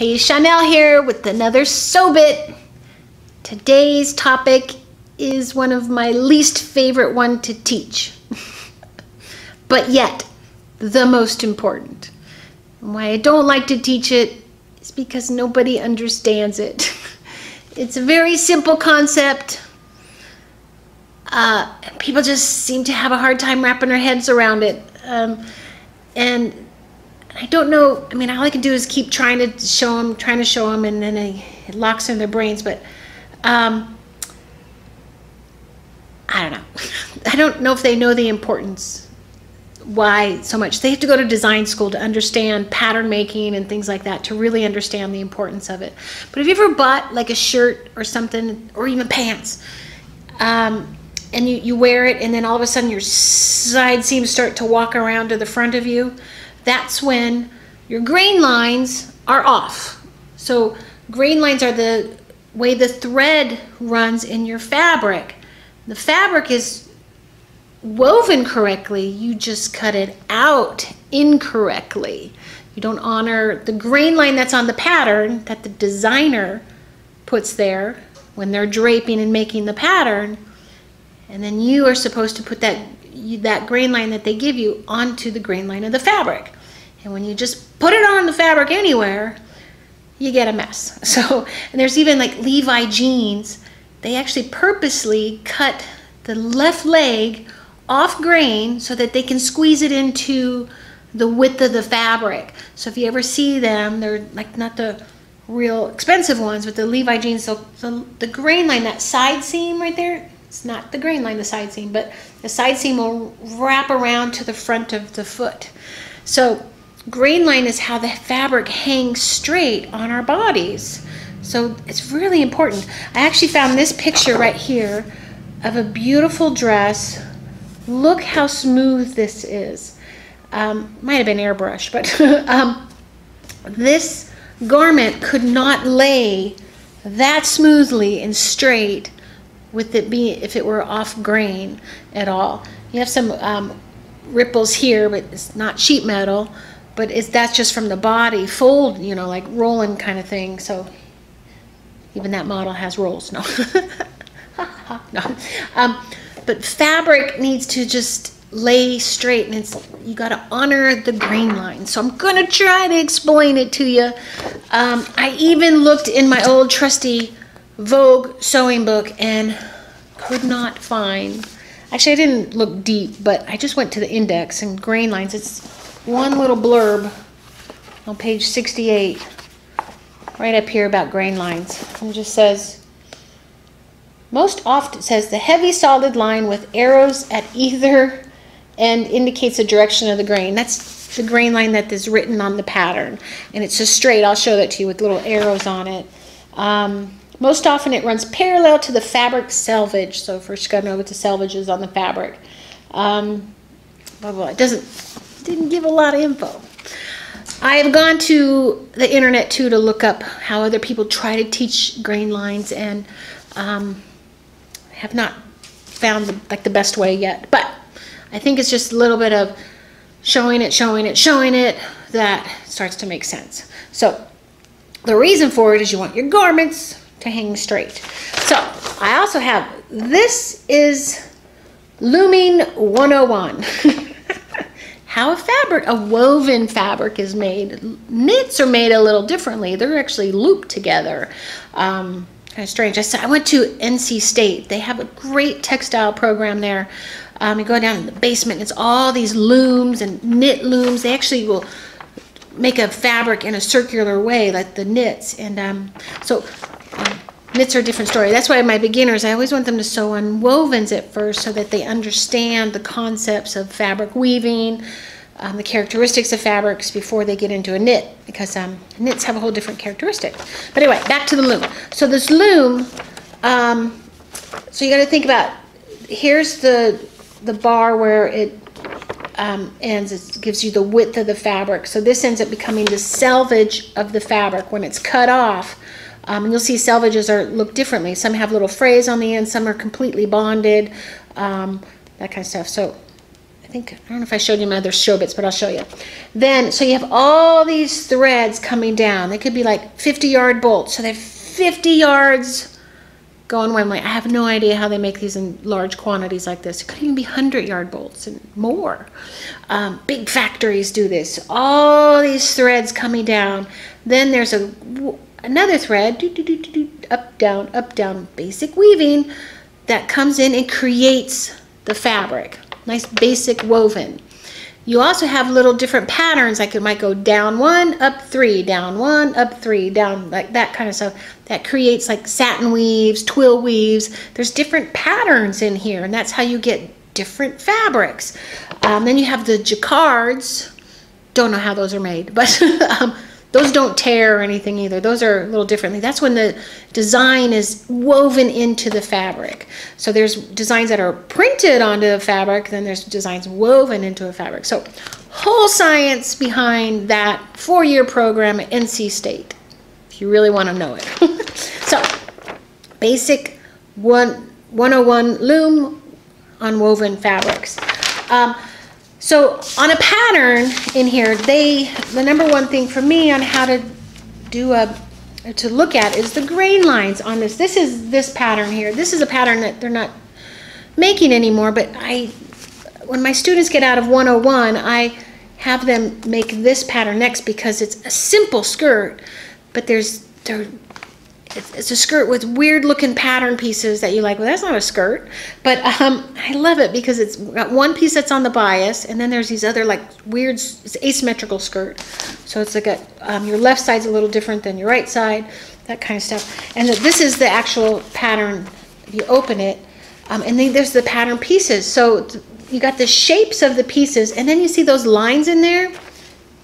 Hey, Chanel here with another SewBit. Today's topic is one of my least favorite one to teach, but yet the most important. And why I don't like to teach it is because nobody understands it. It's a very simple concept. Uh, people just seem to have a hard time wrapping their heads around it. Um, and I don't know. I mean, all I can do is keep trying to show them, trying to show them, and then it locks in their brains. But um, I don't know. I don't know if they know the importance. Why so much? They have to go to design school to understand pattern making and things like that to really understand the importance of it. But have you ever bought like a shirt or something, or even pants, um, and you, you wear it, and then all of a sudden your side seams start to walk around to the front of you? That's when your grain lines are off. So grain lines are the way the thread runs in your fabric. The fabric is woven correctly, you just cut it out incorrectly. You don't honor the grain line that's on the pattern that the designer puts there when they're draping and making the pattern. And then you are supposed to put that that grain line that they give you onto the grain line of the fabric. And when you just put it on the fabric anywhere, you get a mess. So, and there's even like Levi jeans, they actually purposely cut the left leg off grain so that they can squeeze it into the width of the fabric. So if you ever see them, they're like not the real expensive ones, but the Levi jeans, so, so the grain line, that side seam right there, it's not the grain line, the side seam, but the side seam will wrap around to the front of the foot. So grain line is how the fabric hangs straight on our bodies. So it's really important. I actually found this picture right here of a beautiful dress. Look how smooth this is. Um, might have been airbrushed, but um, this garment could not lay that smoothly and straight with it being if it were off grain at all. You have some um, ripples here, but it's not sheet metal. But is that's just from the body fold, you know, like rolling kind of thing. So even that model has rolls. No, no. Um, but fabric needs to just lay straight, and it's you got to honor the grain line. So I'm gonna try to explain it to you. Um, I even looked in my old trusty Vogue sewing book and could not find, actually I didn't look deep, but I just went to the index and grain lines. It's one little blurb on page 68, right up here about grain lines. And it just says, most often says the heavy solid line with arrows at either end indicates the direction of the grain. That's the grain line that is written on the pattern. And it's just straight. I'll show that to you with little arrows on it. Um, most often it runs parallel to the fabric selvage. So first gotta know what the selvage is on the fabric. Um, blah, blah. It doesn't, didn't give a lot of info. I have gone to the internet too to look up how other people try to teach grain lines and um, have not found the, like the best way yet. But I think it's just a little bit of showing it, showing it, showing it that starts to make sense. So the reason for it is you want your garments to hang straight. So I also have, this is Looming 101. How a fabric, a woven fabric is made. Knits are made a little differently. They're actually looped together. Um, kind of strange. I, said, I went to NC State. They have a great textile program there. Um, you go down in the basement, it's all these looms and knit looms. They actually will make a fabric in a circular way, like the knits. And um, so knits are a different story. That's why my beginners, I always want them to sew on wovens at first so that they understand the concepts of fabric weaving, um, the characteristics of fabrics before they get into a knit because um, knits have a whole different characteristic. But anyway, back to the loom. So this loom, um, so you got to think about, here's the, the bar where it um, ends, it gives you the width of the fabric. So this ends up becoming the selvage of the fabric. When it's cut off, um, and you'll see selvages are look differently. Some have little frays on the end, some are completely bonded, um, that kind of stuff. So I think, I don't know if I showed you my other sew bits, but I'll show you. Then, so you have all these threads coming down. They could be like 50 yard bolts. So they have 50 yards going one like, I have no idea how they make these in large quantities like this. It could even be 100 yard bolts and more. Um, big factories do this. All these threads coming down. Then there's a another thread, doo, doo, doo, up, down, up, down, basic weaving that comes in and creates the fabric. Nice basic woven. You also have little different patterns, like it might go down one, up three, down one, up three, down, like that kind of stuff. That creates like satin weaves, twill weaves. There's different patterns in here, and that's how you get different fabrics. Um, then you have the jacquards. Don't know how those are made, but um, those don't tear or anything either. Those are a little differently. That's when the design is woven into the fabric. So there's designs that are printed onto the fabric, then there's designs woven into a fabric. So whole science behind that four-year program at NC State, if you really want to know it. so basic one, 101 loom on woven fabrics. Um, so on a pattern in here, they, the number one thing for me on how to do a, to look at is the grain lines on this. This is this pattern here. This is a pattern that they're not making anymore, but I, when my students get out of 101, I have them make this pattern next because it's a simple skirt, but there's, there, it's, it's a skirt with weird looking pattern pieces that you like. Well, that's not a skirt, but um, I love it because it's got one piece that's on the bias, and then there's these other like weird, asymmetrical skirt. So it's like a, um, your left side's a little different than your right side, that kind of stuff. And this is the actual pattern. You open it, um, and then there's the pattern pieces. So you got the shapes of the pieces, and then you see those lines in there.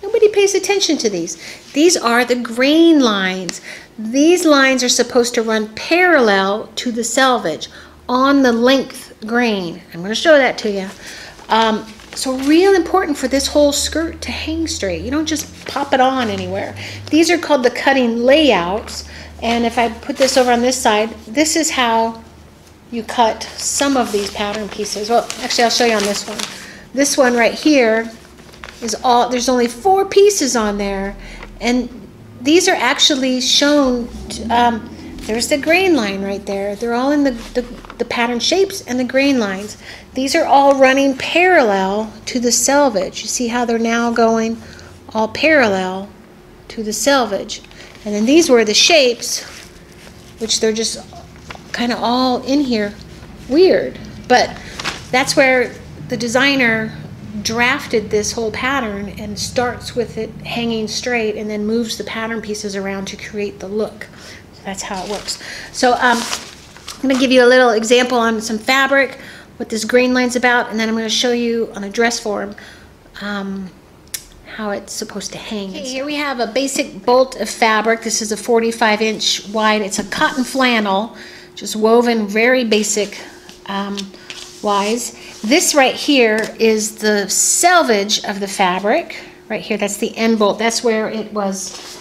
Nobody pays attention to these. These are the grain lines. These lines are supposed to run parallel to the selvage on the length grain. I'm going to show that to you. Um, so real important for this whole skirt to hang straight. You don't just pop it on anywhere. These are called the cutting layouts. And if I put this over on this side, this is how you cut some of these pattern pieces. Well, actually, I'll show you on this one. This one right here is all, there's only four pieces on there. And these are actually shown, um, there's the grain line right there. They're all in the, the, the pattern shapes and the grain lines. These are all running parallel to the selvage. You see how they're now going all parallel to the selvage. And then these were the shapes, which they're just kind of all in here weird. But that's where the designer drafted this whole pattern and starts with it hanging straight and then moves the pattern pieces around to create the look. So that's how it works. So um, I'm going to give you a little example on some fabric, what this grain line's about, and then I'm going to show you on a dress form um, how it's supposed to hang. Okay, here we have a basic bolt of fabric. This is a 45 inch wide. It's a cotton flannel, just woven very basic um, wise. This right here is the selvage of the fabric. Right here, that's the end bolt. That's where it was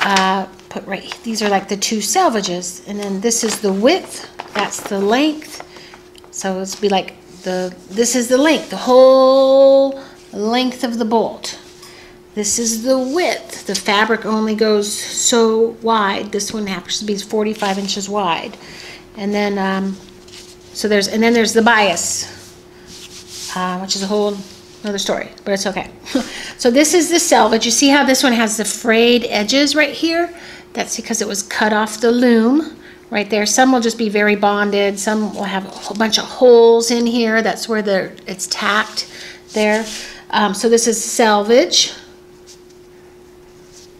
uh, put right. These are like the two selvages. And then this is the width. That's the length. So it's be like the, this is the length, the whole length of the bolt. This is the width. The fabric only goes so wide. This one happens to be 45 inches wide. And then um, so there's, and then there's the bias, uh, which is a whole another story, but it's okay. so this is the selvage. You see how this one has the frayed edges right here? That's because it was cut off the loom right there. Some will just be very bonded. Some will have a whole bunch of holes in here. That's where the it's tacked there. Um, so this is selvage.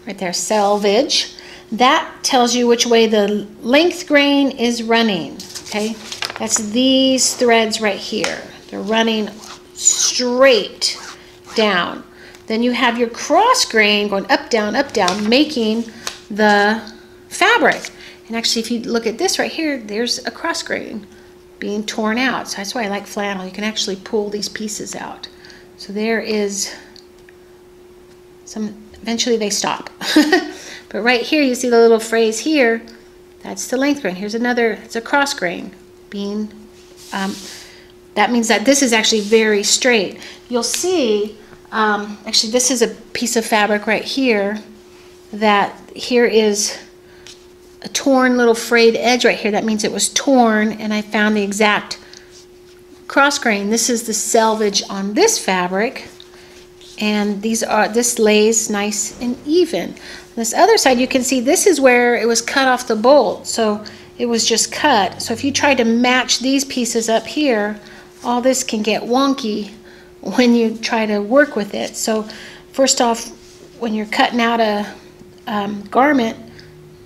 Right there, selvage. That tells you which way the length grain is running, okay? That's these threads right here. They're running straight down. Then you have your cross grain going up, down, up, down, making the fabric. And actually, if you look at this right here, there's a cross grain being torn out. So that's why I like flannel. You can actually pull these pieces out. So there is some, eventually they stop. but right here, you see the little phrase here, that's the length grain. Here's another, it's a cross grain being um, that means that this is actually very straight. You'll see, um, actually this is a piece of fabric right here that here is a torn little frayed edge right here. That means it was torn and I found the exact cross grain. This is the selvage on this fabric and these are this lays nice and even. This other side you can see this is where it was cut off the bolt. So it was just cut. So if you try to match these pieces up here, all this can get wonky when you try to work with it. So first off, when you're cutting out a um, garment,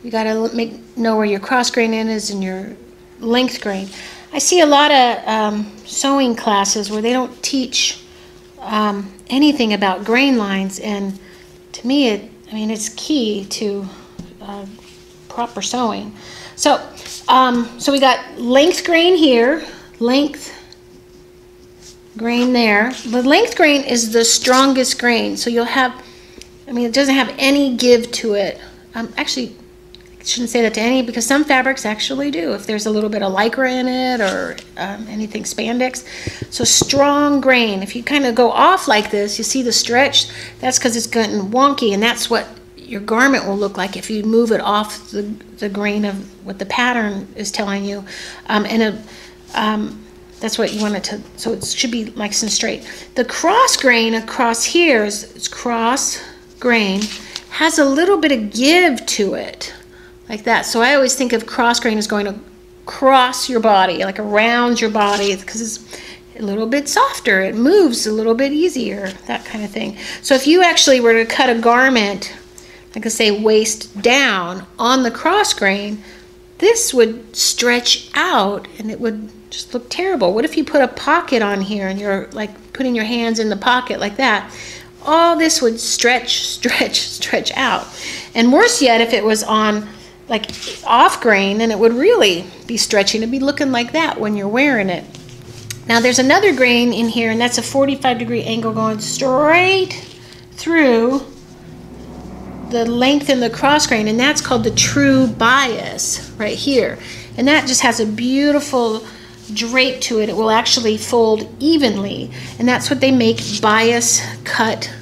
you got to make know where your cross grain is and your length grain. I see a lot of um, sewing classes where they don't teach um, anything about grain lines, and to me, it I mean it's key to uh, proper sewing. So, um, so we got length grain here, length grain there. The length grain is the strongest grain, so you'll have, I mean, it doesn't have any give to it. Um, actually, I shouldn't say that to any because some fabrics actually do. If there's a little bit of lycra in it or um, anything spandex, so strong grain. If you kind of go off like this, you see the stretch. That's because it's getting wonky, and that's what your garment will look like if you move it off the, the grain of what the pattern is telling you. Um, and a, um, that's what you want it to, so it should be nice and straight. The cross grain across here is it's cross grain, has a little bit of give to it, like that. So I always think of cross grain as going across your body, like around your body, because it's a little bit softer. It moves a little bit easier, that kind of thing. So if you actually were to cut a garment I say, waist down on the cross grain, this would stretch out and it would just look terrible. What if you put a pocket on here and you're like putting your hands in the pocket like that? All this would stretch, stretch, stretch out. And worse yet, if it was on like off grain, then it would really be stretching. It'd be looking like that when you're wearing it. Now there's another grain in here and that's a 45 degree angle going straight through the length in the cross grain, and that's called the true bias right here. And that just has a beautiful drape to it. It will actually fold evenly, and that's what they make bias cut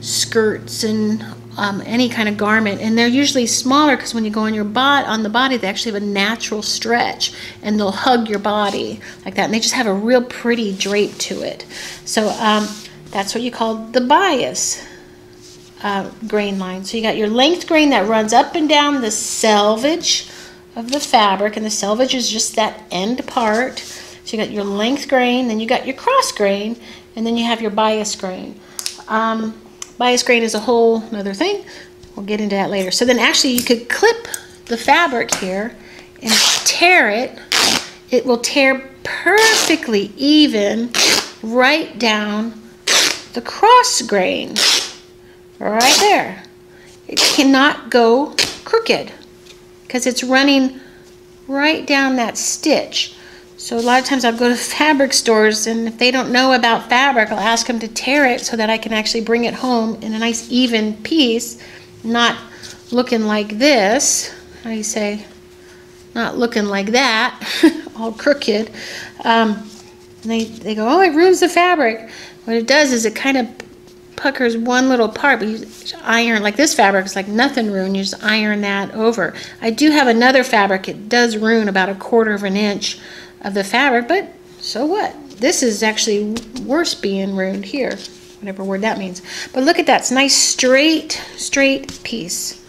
skirts and um, any kind of garment. And they're usually smaller because when you go on your bot on the body, they actually have a natural stretch, and they'll hug your body like that. And they just have a real pretty drape to it. So um, that's what you call the bias uh, grain line. So you got your length grain that runs up and down the selvage of the fabric, and the selvage is just that end part. So you got your length grain, then you got your cross grain, and then you have your bias grain. Um, bias grain is a whole other thing. We'll get into that later. So then actually you could clip the fabric here and tear it. It will tear perfectly even right down the cross grain right there. It cannot go crooked because it's running right down that stitch. So a lot of times I'll go to fabric stores and if they don't know about fabric, I'll ask them to tear it so that I can actually bring it home in a nice even piece, not looking like this. How do you say? Not looking like that, all crooked. Um, and they, they go, oh, it ruins the fabric. What it does is it kind of puckers one little part, but you iron, like this fabric is like nothing ruined, you just iron that over. I do have another fabric, it does ruin about a quarter of an inch of the fabric, but so what? This is actually worse being ruined here, whatever word that means. But look at that, it's nice straight, straight piece,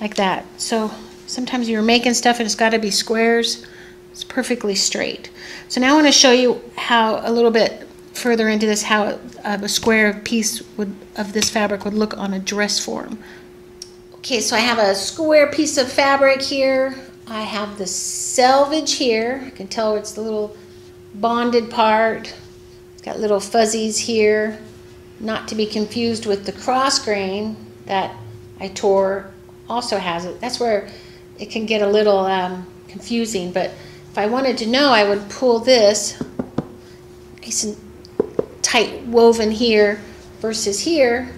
like that. So sometimes you're making stuff and it's gotta be squares, it's perfectly straight. So now I wanna show you how a little bit further into this how uh, a square piece would of this fabric would look on a dress form. Okay, so I have a square piece of fabric here. I have the selvage here. I can tell it's the little bonded part. It's got little fuzzies here. Not to be confused with the cross grain that I tore also has it. That's where it can get a little um, confusing, but if I wanted to know, I would pull this nice and tight woven here versus here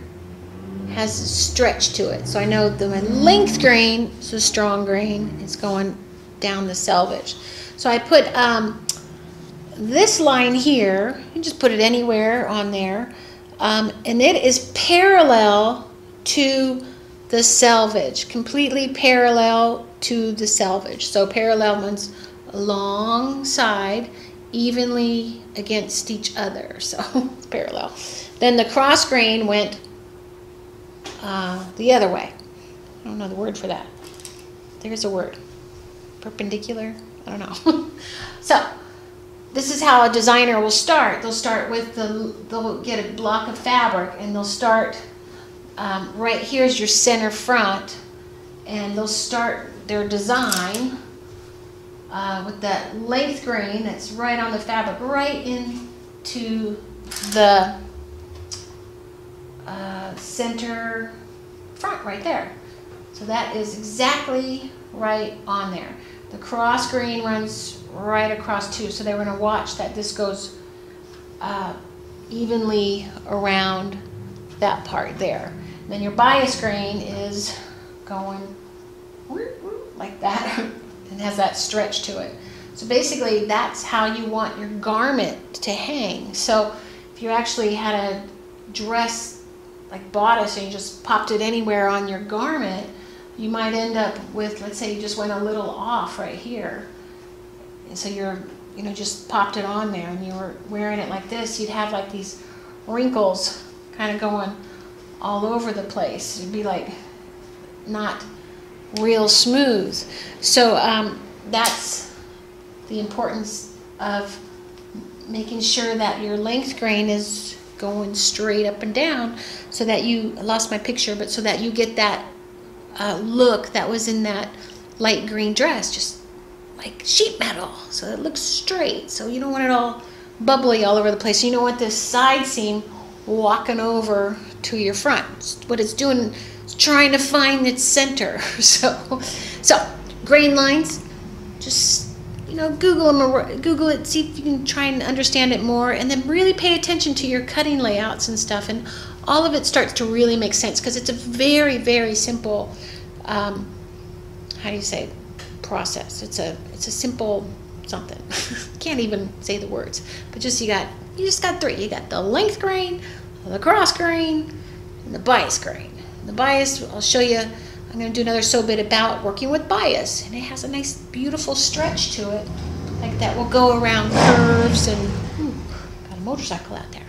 has a stretch to it. So I know the length grain a strong grain. It's going down the selvage. So I put um, this line here, you just put it anywhere on there, um, and it is parallel to the selvage, completely parallel to the selvage. So parallel means alongside, evenly against each other. So it's parallel. Then the cross grain went uh, the other way. I don't know the word for that. There's a word. Perpendicular? I don't know. so this is how a designer will start. They'll start with the, they'll get a block of fabric and they'll start, um, right here's your center front, and they'll start their design uh, with that length grain that's right on the fabric, right into the uh, center front right there. So that is exactly right on there. The cross grain runs right across too, so they are going to watch that this goes uh, evenly around that part there. And then your bias grain is going like that and has that stretch to it. So basically that's how you want your garment to hang. So if you actually had a dress like bodice and you just popped it anywhere on your garment, you might end up with, let's say you just went a little off right here. And so you're, you know, just popped it on there and you were wearing it like this, you'd have like these wrinkles kind of going all over the place. It'd be like not real smooth. So um, that's the importance of making sure that your length grain is going straight up and down so that you, I lost my picture, but so that you get that uh, look that was in that light green dress, just like sheet metal. So it looks straight. So you don't want it all bubbly all over the place. You don't want this side seam walking over to your front. What it's doing trying to find its center. So, so grain lines, just you know, Google them Google it, see if you can try and understand it more, and then really pay attention to your cutting layouts and stuff, and all of it starts to really make sense because it's a very, very simple, um, how do you say, process. It's a it's a simple something. Can't even say the words, but just you got you just got three. You got the length grain, the cross grain, and the bias grain. The bias, I'll show you I'm going to do another sew bit about working with bias. And it has a nice, beautiful stretch to it. Like that will go around curves and, hmm, got a motorcycle out there.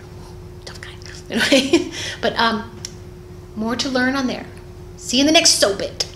Tough guy. Anyway, but um, more to learn on there. See you in the next sew bit.